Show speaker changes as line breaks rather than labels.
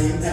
Yeah.